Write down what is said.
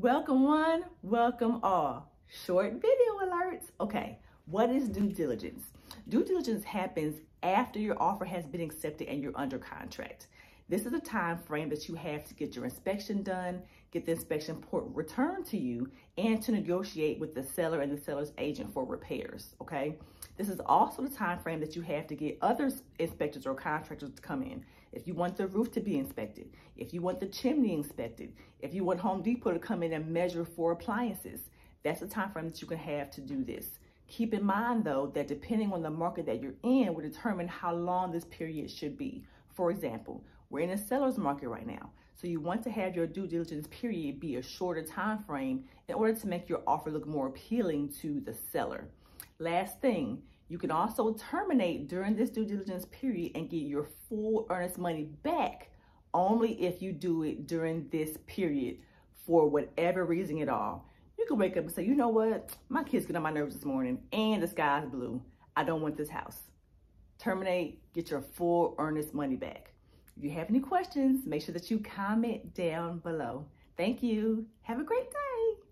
Welcome one, welcome all. Short video alerts. Okay, what is due diligence? Due diligence happens after your offer has been accepted and you're under contract. This is a time frame that you have to get your inspection done, get the inspection report returned to you, and to negotiate with the seller and the seller's agent for repairs, okay? This is also the time frame that you have to get other inspectors or contractors to come in. If you want the roof to be inspected, if you want the chimney inspected, if you want Home Depot to come in and measure for appliances, that's the time frame that you can have to do this. Keep in mind though, that depending on the market that you're in will determine how long this period should be. For example, we're in a seller's market right now. So you want to have your due diligence period be a shorter time frame in order to make your offer look more appealing to the seller. Last thing, you can also terminate during this due diligence period and get your full earnest money back only if you do it during this period for whatever reason at all. You can wake up and say, you know what? My kids get on my nerves this morning and the sky's blue. I don't want this house. Terminate, get your full earnest money back. If you have any questions, make sure that you comment down below. Thank you. Have a great day.